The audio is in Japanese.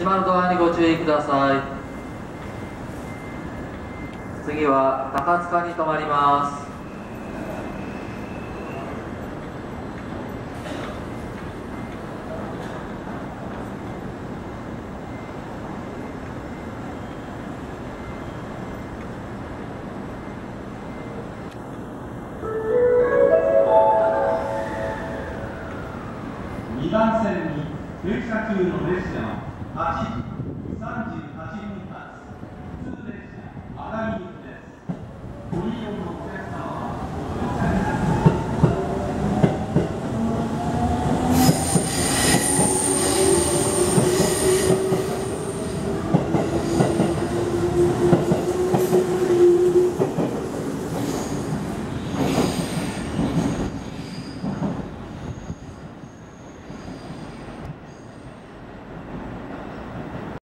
閉まるドアにご注意ください。次は高塚に停まります。2番線に停車中の列車は8時38分発普通列車熱海行きです。